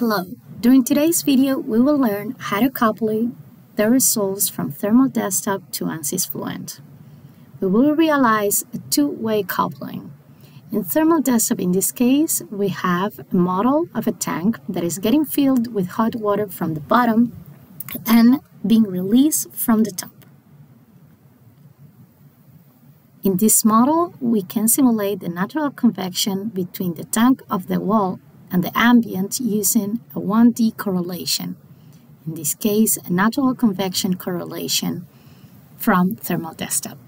Hello, during today's video we will learn how to couple the results from Thermal Desktop to ANSYS Fluent. We will realize a two-way coupling. In Thermal Desktop in this case, we have a model of a tank that is getting filled with hot water from the bottom and being released from the top. In this model, we can simulate the natural convection between the tank of the wall and the ambient using a 1D correlation. In this case, a natural convection correlation from Thermal Desktop.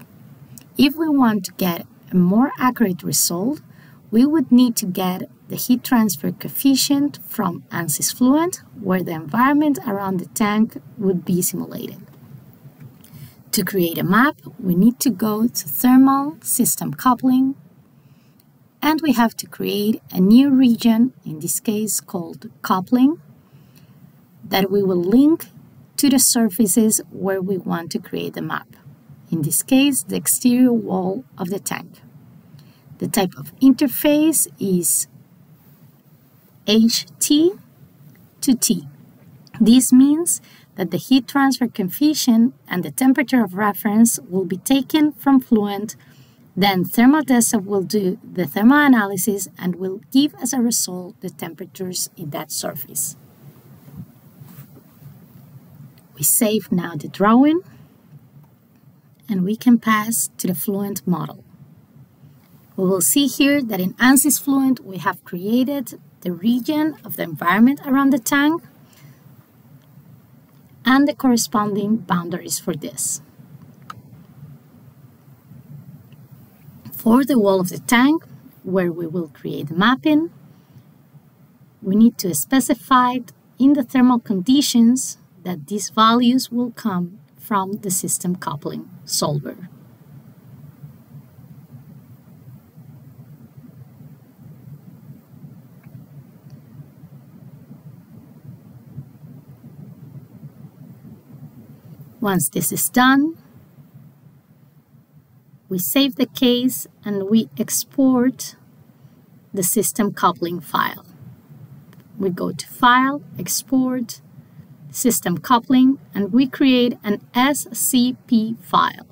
If we want to get a more accurate result, we would need to get the heat transfer coefficient from ANSYS Fluent, where the environment around the tank would be simulated. To create a map, we need to go to Thermal System Coupling, and we have to create a new region, in this case called Coupling, that we will link to the surfaces where we want to create the map. In this case, the exterior wall of the tank. The type of interface is HT to T. This means that the heat transfer coefficient and the temperature of reference will be taken from Fluent, then Thermal will do the thermal analysis and will give as a result the temperatures in that surface. We save now the drawing and we can pass to the Fluent model. We will see here that in ANSYS Fluent we have created the region of the environment around the tank and the corresponding boundaries for this. For the wall of the tank, where we will create the mapping, we need to specify in the thermal conditions that these values will come from the system coupling solver. Once this is done, we save the case and we export the system coupling file. We go to File, Export, System Coupling, and we create an SCP file.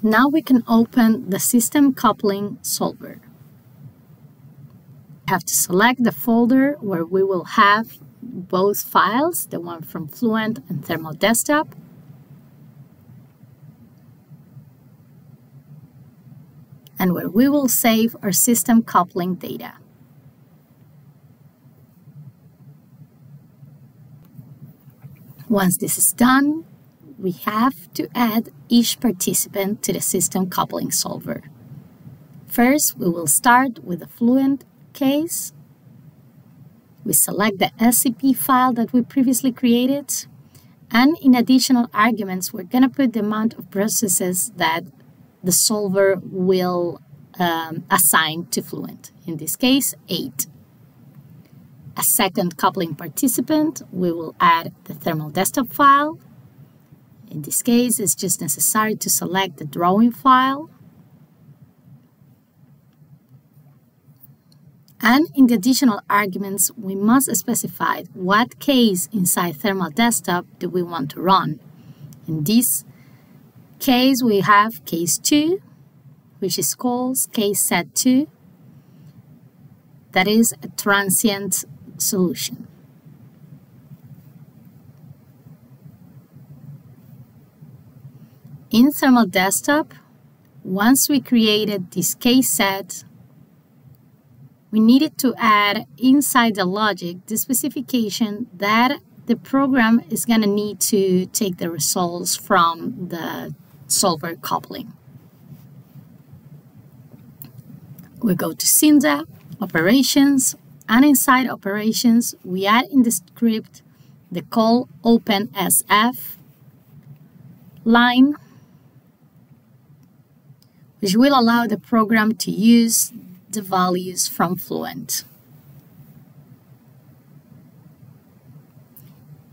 Now we can open the system coupling solver We have to select the folder where we will have both files, the one from Fluent and Thermal Desktop. and where we will save our system coupling data. Once this is done, we have to add each participant to the system coupling solver. First, we will start with the Fluent case, we select the SCP file that we previously created, and in additional arguments, we're going to put the amount of processes that the solver will um, assign to Fluent. In this case, 8. A second coupling participant, we will add the thermal desktop file. In this case, it's just necessary to select the drawing file And in the additional arguments, we must specify what case inside Thermal Desktop do we want to run. In this case, we have case 2, which is called case set 2. That is a transient solution. In Thermal Desktop, once we created this case set, we needed to add inside the logic the specification that the program is going to need to take the results from the solver coupling. We go to SINDA, Operations, and inside Operations, we add in the script the call OpenSF line, which will allow the program to use the values from Fluent.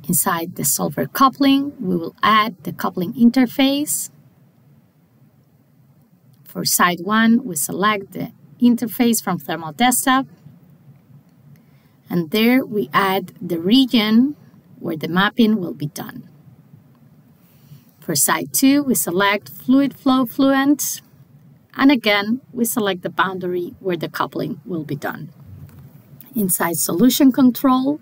Inside the solver coupling, we will add the coupling interface For side 1, we select the interface from Thermal Desktop, and there we add the region where the mapping will be done. For side 2, we select Fluid Flow Fluent, and again, we select the boundary where the coupling will be done. Inside Solution Control,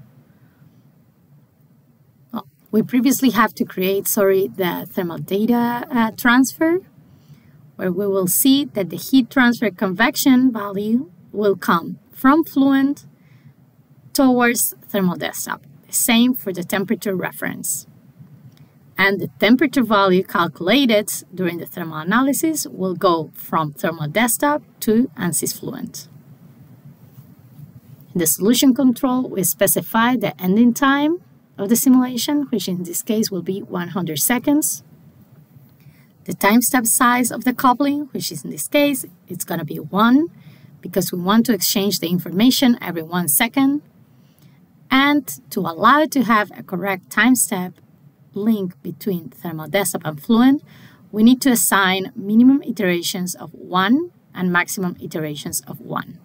well, we previously have to create, sorry, the thermal data uh, transfer, where we will see that the heat transfer convection value will come from Fluent towards thermal desktop. Same for the temperature reference. And the temperature value calculated during the thermal analysis will go from thermal desktop to ANSYS Fluent. In the solution control, we specify the ending time of the simulation, which in this case will be 100 seconds. The time step size of the coupling, which is in this case, it's going to be 1 because we want to exchange the information every one second. And to allow it to have a correct time step link between thermal desktop and Fluent, we need to assign minimum iterations of 1 and maximum iterations of 1.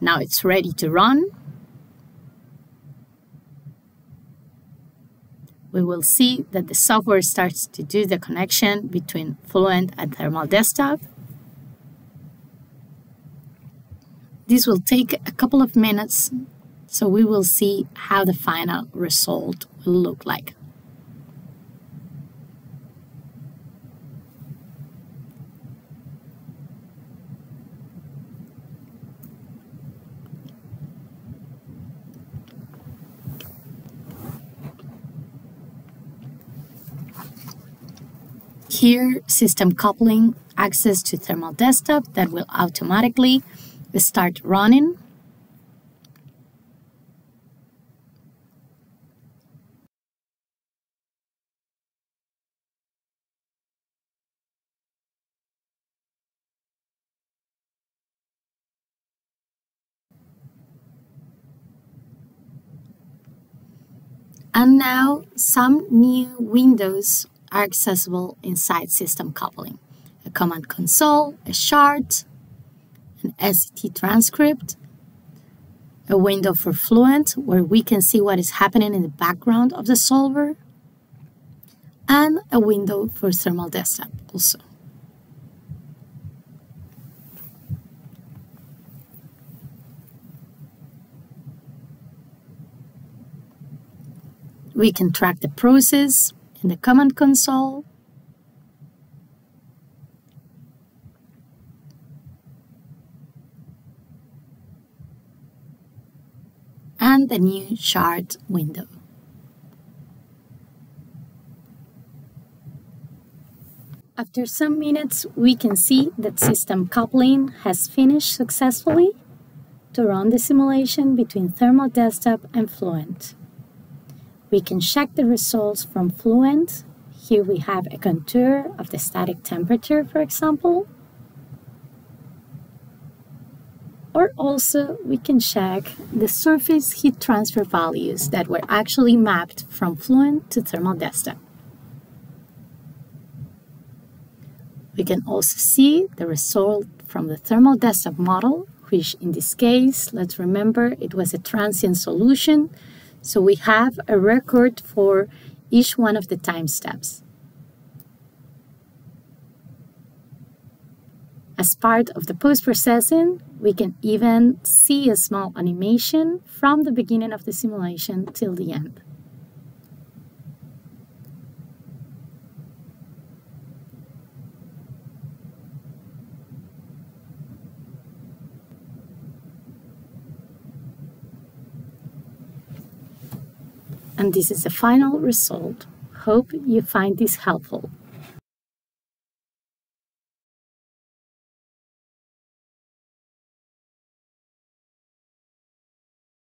Now it's ready to run. we will see that the software starts to do the connection between Fluent and Thermal Desktop. This will take a couple of minutes, so we will see how the final result will look like. Here, system coupling access to thermal desktop that will automatically start running. And now some new windows are accessible inside system coupling. A command console, a chart, an SCT transcript, a window for Fluent where we can see what is happening in the background of the solver, and a window for Thermal Desktop also. We can track the process, in the command console. and the new chart window. After some minutes, we can see that system coupling has finished successfully to run the simulation between Thermal Desktop and Fluent. We can check the results from Fluent. Here we have a contour of the static temperature, for example. Or also we can check the surface heat transfer values that were actually mapped from Fluent to Thermal Desktop. We can also see the result from the Thermal Desktop model, which in this case, let's remember, it was a transient solution so we have a record for each one of the time steps. As part of the post-processing, we can even see a small animation from the beginning of the simulation till the end. And this is the final result. Hope you find this helpful.